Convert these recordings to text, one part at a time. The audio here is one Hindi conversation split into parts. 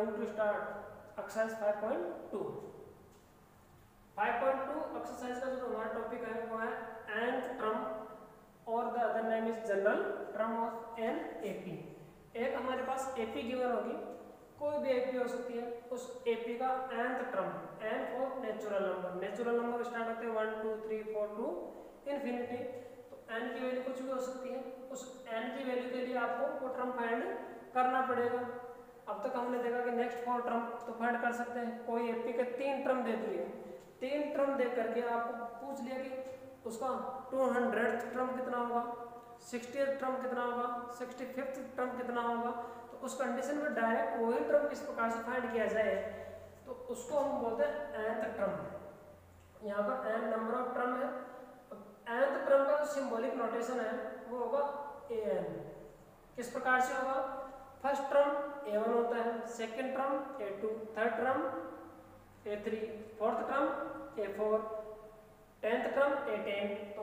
going to start exercise 5.2. 5.2 exercise का जो हमारा टॉपिक है वो है nth term और the other name is general term of an AP. एक हमारे पास AP गिवन होगी, कोई भी AP हो सकती है, उस AP का nth term n for natural number natural number start होते हैं one two three four to infinity तो n की वैल्यू कुछ भी हो सकती है, उस n की वैल्यू के लिए आपको वो टर्म फाइंड करना पड़ेगा अब तक हमने देखा कि नेक्स्ट फोर टर्म तो फाइंड कर सकते हैं। कोई एपी के तीन टर्म दे दिए। तीन टर्म दे करके आपको पूछ लिया कि उसका टू हंड्रेड टर्म कितना होगा? सिक्सटी टर्म कितना होगा? सिक्सटी फिफ्थ टर्म कितना होगा? तो उस कंडीशन में डायरेक्ट वही टर्म किस प्रकार से फाइंड किया जाए तो उसको हम बोलते हैं एंथ टर्म यहाँ पर एन नंबर ऑफ़ टर्म है। एंथ टर्म का जो सिंबॉलिक नोटेशन है, वो होगा ए एन किस प्रकार से होगा? फ़र्स्ट टर्म ए वन होता है second term a two third term a three fourth term a four tenth term a ten तो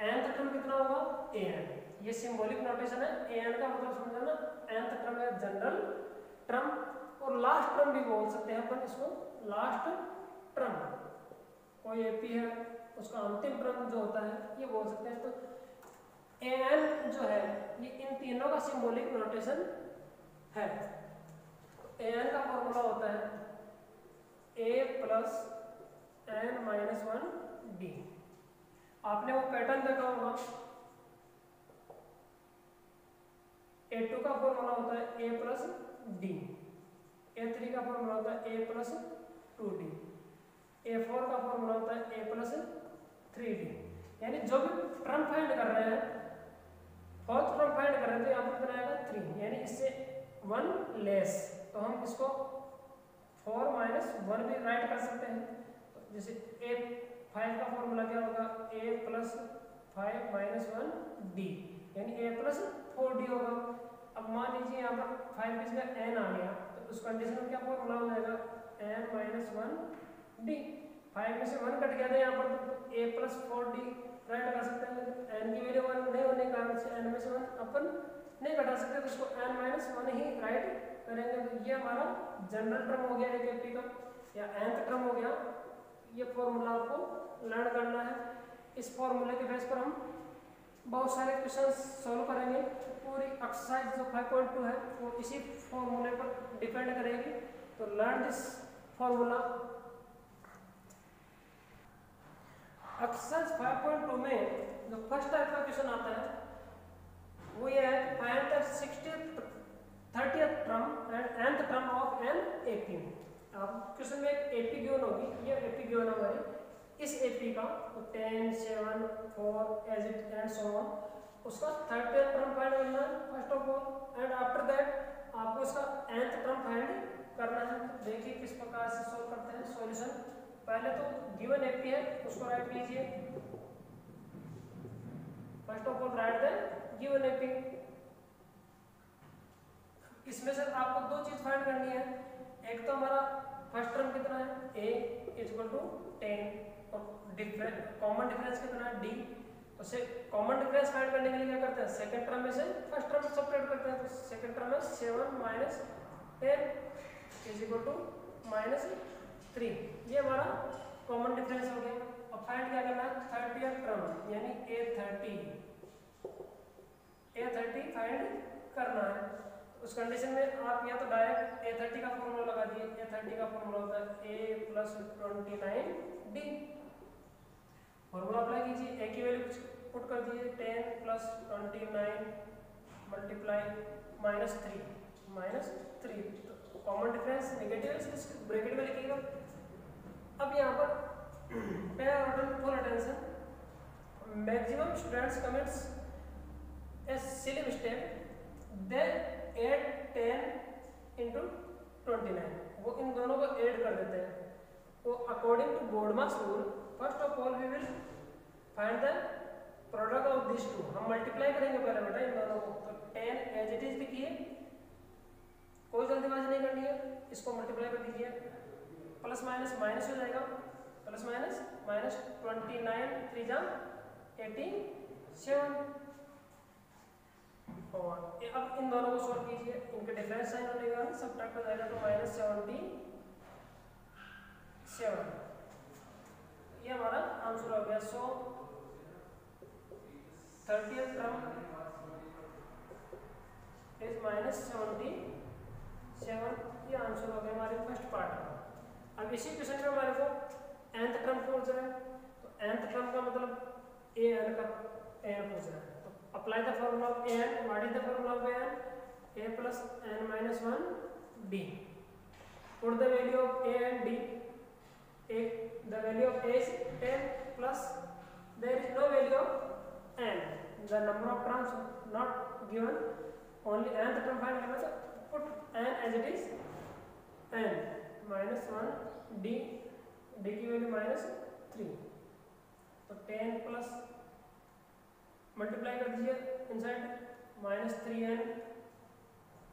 एंथ टर्म कितना होगा? ए एन ये सिंबॉलिक नोटेशन है। ए एन का मतलब समझना एंथ टर्म है जनरल टर्म और लास्ट टर्म भी बोल सकते हैं अपन इसको। लास्ट टर्म कोई एपी है, उसका अंतिम टर्म जो होता है, ये बोल सकते हैं तो ए एन जो है, ये इन तीनों का सिंबॉलिक नोटेशन है। ए एन का फॉर्मूला होता है a plus n minus one d आपने वो पैटर्न देखा होगा। ए टू का फॉर्मूला होता है a plus d a three का फॉर्मूला होता है a plus two d a four का फॉर्मूला होता है ए प्लस थ्री डी यानी जो भी ट्रम फाइंड कर रहे हैं फोर्थ टर्म फाइंड कर रहे हैं तो यहाँ पर कितना आएगा थ्री यानी इससे वन लेस तो हम इसको फोर माइनस वन भी राइट कर सकते हैं। तो जैसे ए फाइव का फॉर्मूला क्या होगा? A plus five minus one d यानी ए प्लस फोर डी होगा। अब मान लीजिए यहाँ पर फाइव की जगह एन आ गया तो उस कंडीशन में क्या फॉर्मूला हो जाएगा? N minus one d five में से वन कट गया था यहाँ पर तो a plus four d write कर सकते हैं। एन की वैल्यू वन नहीं होने के कारण से एन में से वन अपन नहीं घटा सकते तो इसको एन माइनस वन ही राइट करेंगे। तो ये हमारा जनरल टर्म हो गया एक एपी का, या एंथ टर्म हो गया। ये फॉर्मूला आपको लर्न करना है। इस फॉर्मूले के बेस पर हम बहुत सारे क्वेश्चन सॉल्व करेंगे। पूरी एक्सरसाइज जो 5.2 है, वो इसी फॉर्मूले पर डिपेंड करेगी। तो लर्न दिस फॉर्मूला एक्सरसाइज 5.2 में जो फ़र्स्ट टाइप का क्वेश्चन आता है ये है find the 60th 30th term and nth term of an AP अब क्वेश्चन में एक एपी गिवन होगी। ये एपी गिवन हमारी। इस एपी का तो 10 7 4 as it and so on उसका 30th टर्म फाइंड करना first of all and after that आपको इसका nth टर्म फाइंड करना है। देखिए किस प्रकार से सॉल्व करते हैं सॉल्यूशन पहले तो गिवन एपी है, उसको राइट कीजिए। First of all write the given AP इसमें से आपको दो चीज़ फाइंड करनी है। एक तो हमारा फ़र्स्ट टर्म कितना है? A is equal to ten और डिफरेंस कॉमन डिफरेंस कितना है? D. तो से कॉमन डिफरेंस फाइंड करने के लिए क्या करते हैं? सेकंड टर्म में से फ़र्स्ट टर्म सेपरेट करते हैं। तो सेकंड टर्म है seven minus ten is equal to minus three ये हमारा कॉमन डिफरेंस हो गया। अब फाइंड क्या करना है? थर्टी टर्म यानी a thirty a thirty find करना है। उस कंडीशन में आप या तो डायरेक्ट ए थर्टी का फॉर्मूला लगा दिए। ए थर्टी का फॉर्मूला होता है a plus twenty nine d formula apply कीजिए। ए की वैल्यू कुछ पुट कर दीजिए ten plus twenty nine multiply minus three minus three common difference negative bracket में लिखिएगा अब यहाँ पर pay full attention maximum students commits a silly mistake they add ten into twenty वो इन दोनों को ऐड कर देते हैं। तो according to board marks rule first of all we will find the product of this two हम मल्टीप्लाई करेंगे पहले बेटा इन दोनों को। तो टेन एज इट इज़ लिखिए कोई जल्दीबाजी नहीं करनी है। इसको मल्टीप्लाई कर दीजिए। प्लस माइनस माइनस हो जाएगा। Plus minus minus twenty nine three जा एटी सेवन और अब इन दोनों को सॉल्व कीजिए। इनके डिफरेंस साइन होने के सब हो जाएगा तो माइनस सेवेंटी सेवन ये हमारा आंसर हो गया। So thirty term is minus seventy seven ये आंसर हो गया हमारे फ़र्स्ट पार्ट का। अब इसी क्वेश्चन में हमारे को nth टर्म पूछ रहा है। तो nth टर्म का मतलब ए एन का एन पूछ रहा है। Apply the formula of an what is the formula of an a plus n minus 1 d put the value of a and d a the value of a is 10 plus there is no value of n the number of terms not given only nth term find करना तो put n as it is n minus 1 d d की वैल्यू minus 3 तो 10 plus मल्टीप्लाई कर दीजिए inside minus three n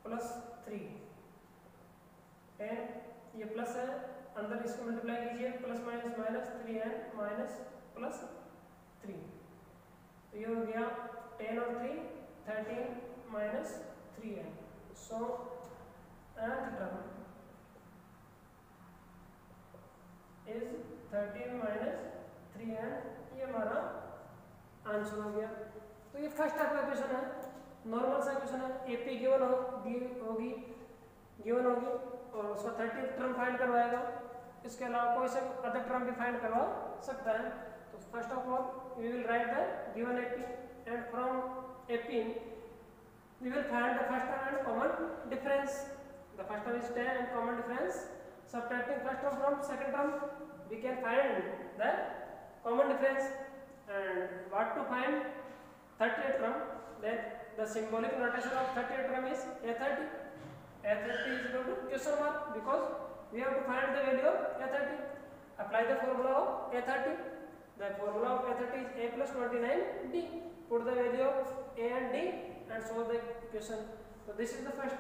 plus three ten ये प्लस है, अंदर इसको मल्टीप्लाई कीजिए plus minus minus three n minus plus three तो ये हो गया टेन और three thirteen minus three n so nth term is thirteen minus three n ये हमारा आंसर हो गया तो ये फ़र्स्ट टाइप का क्वेश्चन है नॉर्मल सा क्वेश्चन है एपी गिवन हो होगी गिवन होगी और उसका थर्टी टर्म फाइंड करवाएगा इसके अलावा कोई सा अदर टर्म भी फाइंड करवा सकता है तो first of all we will write the given AP and from AP we will find the first term and common difference the first term is 10 and common difference subtracting first term from second term we can find the common difference and what to find? 38 term then the symbolic notation of 38 term is a30 a30 is equal to question mark because we have to find the value of a30 apply the formula of a30 the formula of a30 is a plus 29 d. Put the value of a and d and solve the question so this is the first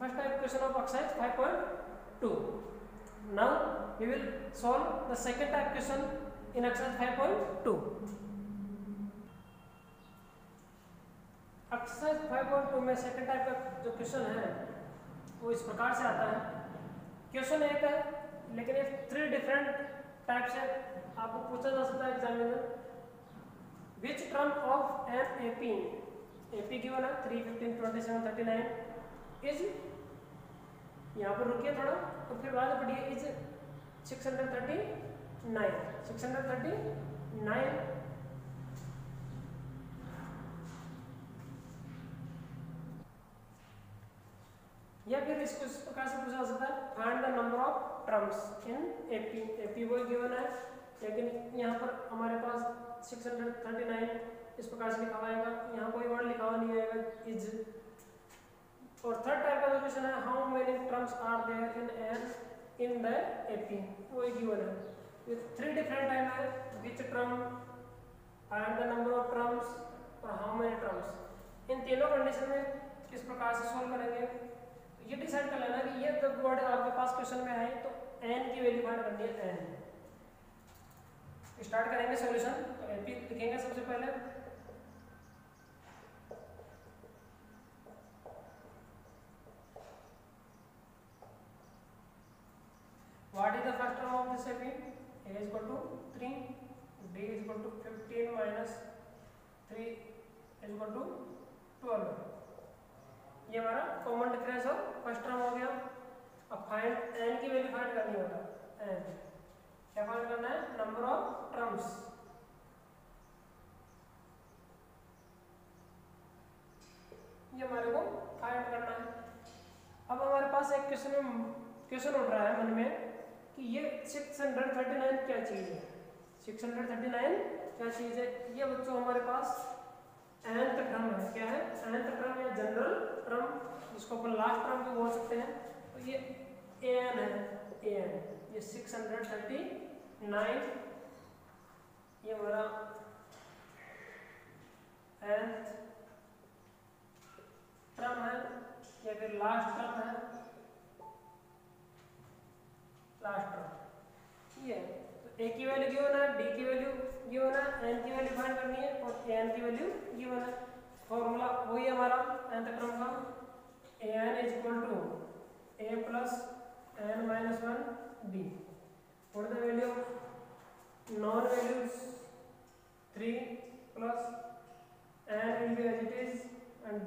first type question of exercise 5.2 now we will solve the second type question in exercise 5.2 exercise 5.2 में सेकंड टाइप का जो क्वेश्चन है, वो इस प्रकार से आता है। क्वेश्चन एक है, लेकिन ये थ्री डिफरेंट टाइप से आपको पूछा जा सकता है examiner which term of an AP AP की वाला three fifteen twenty seven thirty nine is यहाँ पर रुकिए थोड़ा तो फिर बाद पढ़िए is six hundred thirty nine six hundred thirty nine या फिर इसको इस प्रकार से पूछा सकता है find the number of terms in AP AP वो गिवन है। लेकिन यहाँ पर हमारे पास 639 इस प्रकार से लिखा आएगा। यहाँ कोई वर्ड लिखा हुआ नहीं आएगा। इज़ और थर्ड टाइप का जो क्वेश्चन है how many terms are there in an in the AP वो गिवन है। ये थ्री डिफरेंट टाइप है। Which term find the number of terms और हाउ मेनी टर्म्स इन तीनों कंडीशन में किस प्रकार से सोल्व करेंगे। ये डिसाइड कर लेना कि ये जब वर्ड आपके पास क्वेश्चन में आए तो एन की वैल्यू फाइंड करनी है एन स्टार्ट करेंगे सॉल्यूशन तो एनपी लिखेंगे सबसे पहले। Is the first term of this AP? a is equal to 3 d is equal to 15 minus 3 is equal to 12 ये हमारा कॉमन डिफरेंस और फ़र्स्ट टर्म हो गया। अब फाइंड एन की वैल्यू फाइंड करनी होगा एन क्या फाइंड करना है? नंबर ऑफ़ टर्म्स ये हमारे को फाइंड करना है। अब हमारे पास एक क्वेश्चन क्वेश्चन उठ रहा है मन में कि ये 639 क्या चीज़ है? 639 क्या चीज़ है? ये बच्चों हमारे पास nth टर्म है। क्या है? nth टर्म या जनरल टर्म जिसको अपन लास्ट टर्म भी बोल सकते हैं। तो ये an है an ये 639 ये हमारा nth टर्म है, या फिर लास्ट टर्म है। लास्ट टर्म ये तो a की वैल्यू गिवन है d की वैल्यू गिवन है n की वैल्यू फाइंड करनी है और n की वैल्यू गिवन है फॉर्मूला वही हमारा nth क्रम का an is equal to a plus n minus 1 b what is the value of non values 3 plus n will be as it is and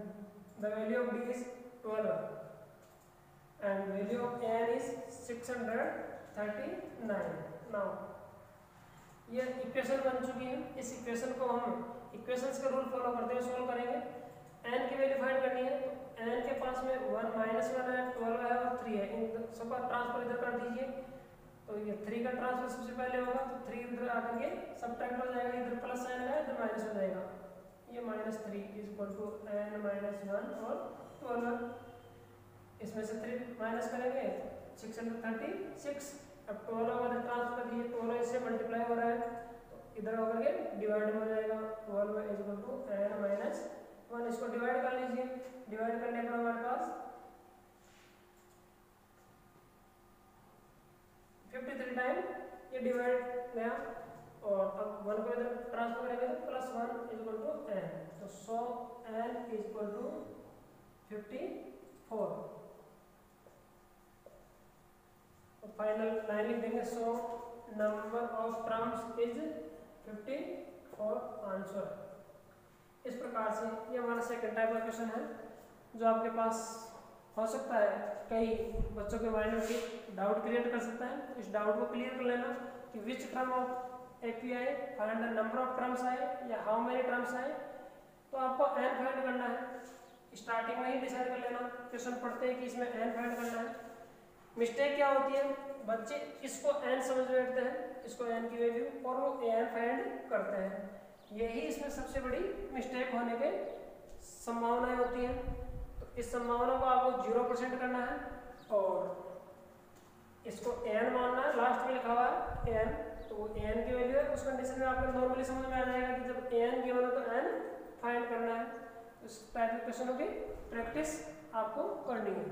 the value of d is 12 and value of n is 639 now ये इक्वेशन बन चुकी है। इस इक्वेशन को हम इक्वेशंस का रूल फॉलो करते हुए सॉल्व करेंगे। n की वैल्यू फाइंड करनी है तो n के पास में 1 माइनस वन है 12 है और 3 है। इन सबका ट्रांसफ़र इधर कर दीजिए। तो ये 3 का ट्रांसफ़र सबसे पहले होगा तो 3 इधर आकर के सब्ट्रैक्ट हो जाएगा। इधर प्लस साइन है, इधर माइनस हो जाएगा। ये minus three is equal to n minus one और ट्वेल्व इसमें से थ्री माइनस करेंगे सिक्स हंड्रेड थर्टी सिक्स अब ट्वेल्व अगर ट्रांसफ़र दिए ट्वेल्व इससे मल्टीप्लाई हो रहा है तो इधर होकर के डिवाइड हो जाएगा। Twelve is equal to n minus one इसको डिवाइड कर लीजिए। डिवाइड करने पर हमारे पास फिफ्टी थ्री टाइम ये डिवाइड गया, और अब वन को इधर ट्रांसफ़र करेंगे तो plus one is equal to n तो so n is equal to fifty four तो फाइनल लाइन लिख देंगे so number of terms is fifty four answer इस प्रकार से ये हमारा सेकंड टाइप का क्वेश्चन है, जो आपके पास हो सकता है, कई बच्चों के माइंड में डाउट क्रिएट कर सकता है। इस डाउट को क्लियर कर लेना कि which term of API find number of terms आए या हाउ मेनी टर्म्स आए। तो आपको एन फाइंड करना है। स्टार्टिंग में ही डिसाइड कर लेना। क्वेश्चन पढ़ते हैं कि इसमें एन फाइंड करना है। मिस्टेक क्या होती है? बच्चे इसको एन समझ बैठते हैं, इसको एन की वैल्यू और वो ए एन फाइंड करते हैं। यही इसमें सबसे बड़ी मिस्टेक होने के संभावनाएँ होती हैं। तो इस संभावना को आपको ज़ीरो परसेंट करना है, और इसको एन मानना है। लास्ट में लिखा हुआ है एन तो वो एन की वैल्यू है। उस कंडीशन में आपको नॉर्मली समझ में आ जाएगा कि जब एन गिवन हो तो एन फाइंड करना है। इस टाइप के क्वेश्चनों की प्रैक्टिस आपको करनी है।